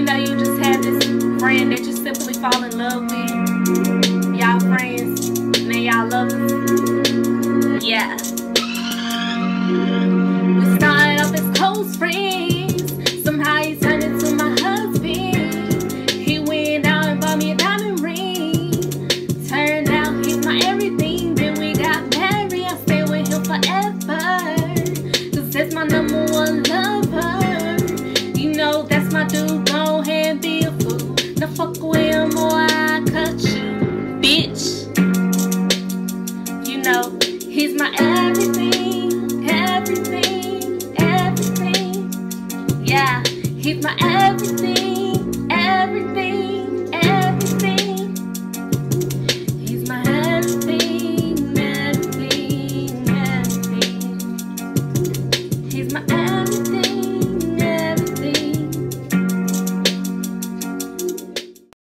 you know you just have this friend that you simply fall in love with. Y'all friends, and then y'all lovers. Yeah. We started off as close friends. Somehow he turned into my husband. He went out and bought me a diamond ring. Turned out he's my everything. Then we got married. I stay with him forever. Cause that's my number one lover. You know that's my dude. know he's my everything, everything, everything. Yeah, he's my everything, everything.